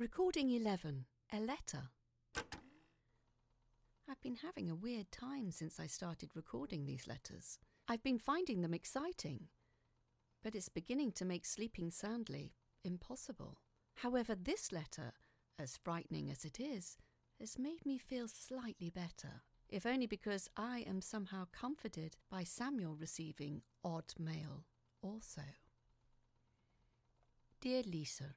Recording 11 A Letter. I've been having a weird time since I started recording these letters. I've been finding them exciting, but it's beginning to make sleeping soundly impossible. However, this letter, as frightening as it is, has made me feel slightly better, if only because I am somehow comforted by Samuel receiving odd mail also. Dear Lisa,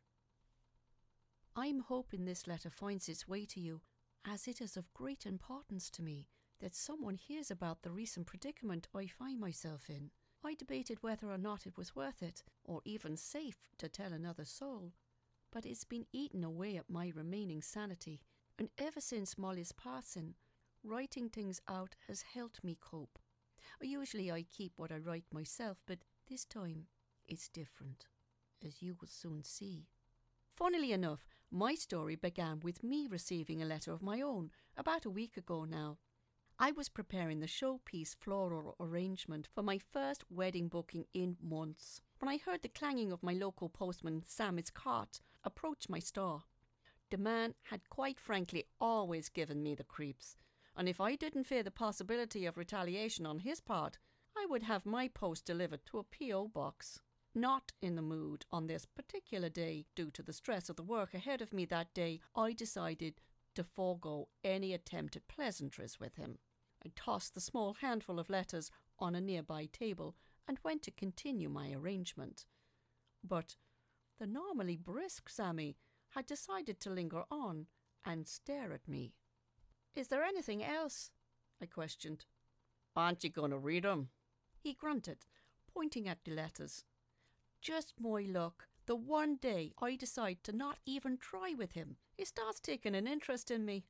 I'm hoping this letter finds its way to you, as it is of great importance to me that someone hears about the recent predicament I find myself in. I debated whether or not it was worth it, or even safe, to tell another soul, but it's been eating away at my remaining sanity, and ever since Molly's passing, writing things out has helped me cope. Usually I keep what I write myself, but this time it's different, as you will soon see. Funnily enough, my story began with me receiving a letter of my own about a week ago now. I was preparing the showpiece floral arrangement for my first wedding booking in months when I heard the clanging of my local postman Sam's cart approach my store. The man had quite frankly always given me the creeps, and if I didn't fear the possibility of retaliation on his part, I would have my post delivered to a P.O. box not in the mood on this particular day due to the stress of the work ahead of me that day, I decided to forego any attempt at pleasantries with him. I tossed the small handful of letters on a nearby table and went to continue my arrangement. But the normally brisk Sammy had decided to linger on and stare at me. Is there anything else? I questioned. Aren't you going to read 'em? He grunted, pointing at the letters just my luck. The one day I decide to not even try with him, he starts taking an interest in me.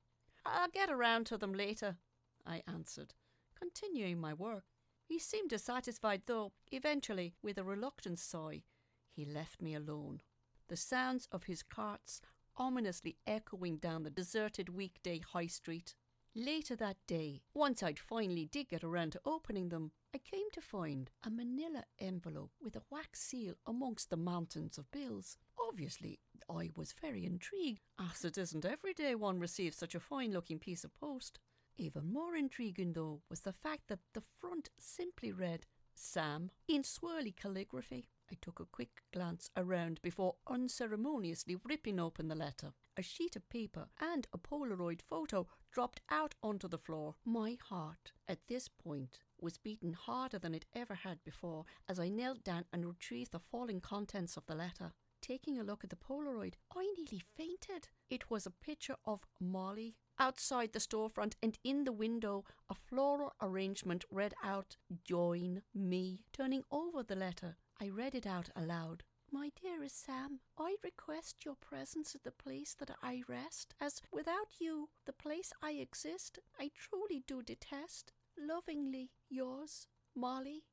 I'll get around to them later, I answered, continuing my work. He seemed dissatisfied, though, eventually, with a reluctant sigh, he left me alone. The sounds of his carts ominously echoing down the deserted weekday high street. Later that day, once I'd finally did get around to opening them, I came to find a manila envelope with a wax seal amongst the mountains of bills. Obviously, I was very intrigued, ah, as it isn't every day one receives such a fine looking piece of post. Even more intriguing, though, was the fact that the front simply read Sam in swirly calligraphy. I took a quick glance around before unceremoniously ripping open the letter a sheet of paper, and a Polaroid photo dropped out onto the floor. My heart, at this point, was beating harder than it ever had before as I knelt down and retrieved the falling contents of the letter. Taking a look at the Polaroid, I nearly fainted. It was a picture of Molly outside the storefront, and in the window, a floral arrangement read out, Join me. Turning over the letter, I read it out aloud. My dearest Sam, I request your presence at the place that I rest, as without you, the place I exist, I truly do detest. Lovingly yours, Molly.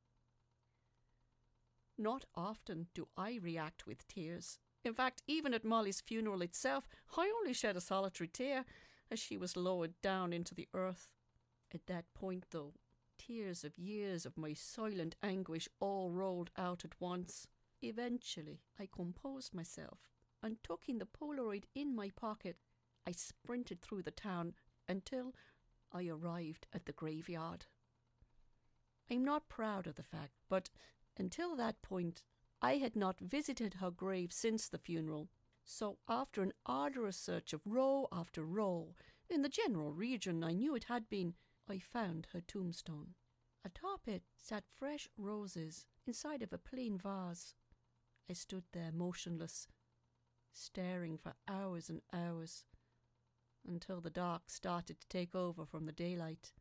Not often do I react with tears. In fact, even at Molly's funeral itself, I only shed a solitary tear as she was lowered down into the earth. At that point, though, tears of years of my silent anguish all rolled out at once. Eventually, I composed myself, and tucking the Polaroid in my pocket, I sprinted through the town until I arrived at the graveyard. I'm not proud of the fact, but until that point, I had not visited her grave since the funeral. So, after an arduous search of row after row in the general region I knew it had been, I found her tombstone. Atop it sat fresh roses inside of a plain vase. I stood there motionless, staring for hours and hours, until the dark started to take over from the daylight.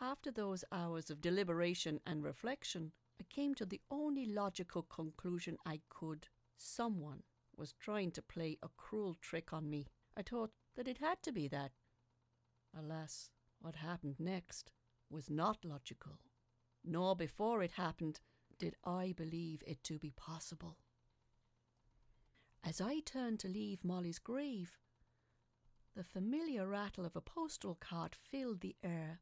After those hours of deliberation and reflection, I came to the only logical conclusion I could. Someone was trying to play a cruel trick on me. I thought that it had to be that. Alas, what happened next was not logical. Nor before it happened did I believe it to be possible. As I turned to leave Molly's grave, the familiar rattle of a postal cart filled the air.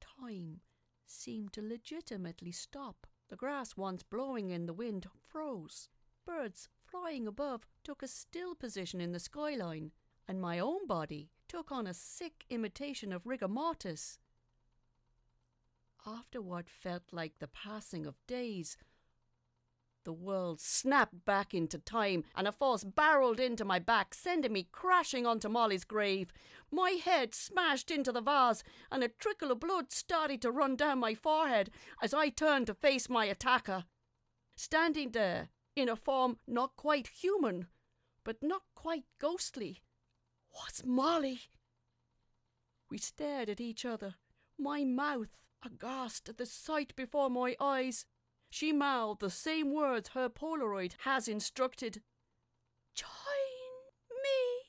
Time seemed to legitimately stop. The grass, once blowing in the wind, froze. Birds flying above took a still position in the skyline, and my own body took on a sick imitation of rigor mortis. After what felt like the passing of days, the world snapped back into time and a force barreled into my back, sending me crashing onto Molly's grave. My head smashed into the vase, and a trickle of blood started to run down my forehead as I turned to face my attacker. Standing there, in a form not quite human, but not quite ghostly, was Molly. We stared at each other, my mouth aghast at the sight before my eyes. She mouthed the same words her Polaroid has instructed. Join me.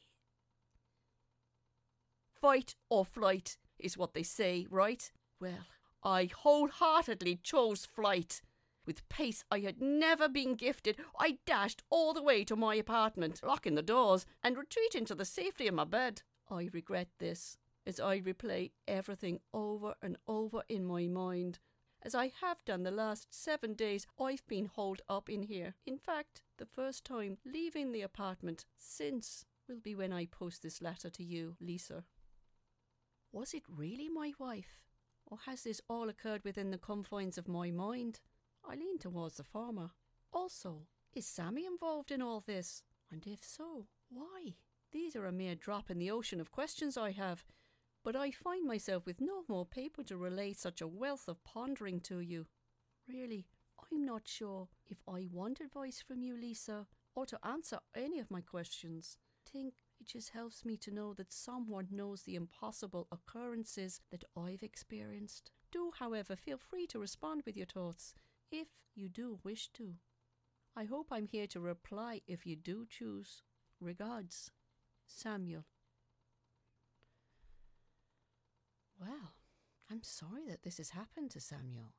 Fight or flight is what they say, right? Well, I wholeheartedly chose flight. With pace I had never been gifted, I dashed all the way to my apartment, locking the doors, and retreating to the safety of my bed. I regret this, as I replay everything over and over in my mind as I have done the last seven days I've been holed up in here. In fact, the first time leaving the apartment since will be when I post this letter to you, Lisa. Was it really my wife? Or has this all occurred within the confines of my mind? I lean towards the former. Also, is Sammy involved in all this? And if so, why? These are a mere drop in the ocean of questions I have, but I find myself with no more paper to relay such a wealth of pondering to you. Really, I'm not sure if I want advice from you, Lisa, or to answer any of my questions. Think it just helps me to know that someone knows the impossible occurrences that I've experienced. Do, however, feel free to respond with your thoughts, if you do wish to. I hope I'm here to reply if you do choose. Regards, Samuel. Well, I'm sorry that this has happened to Samuel.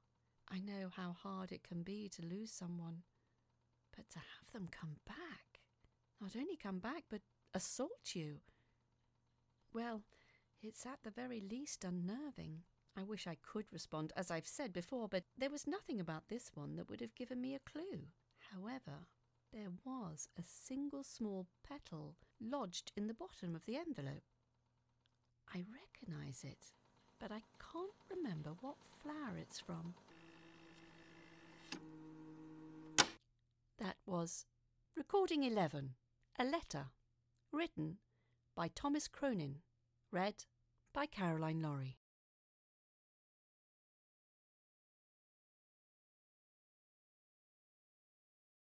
I know how hard it can be to lose someone, but to have them come back, not only come back, but assault you. Well, it's at the very least unnerving. I wish I could respond, as I've said before, but there was nothing about this one that would have given me a clue. However, there was a single small petal lodged in the bottom of the envelope. I recognise it but I can't remember what flower it's from. That was Recording 11 A Letter, written by Thomas Cronin, read by Caroline Lawrie.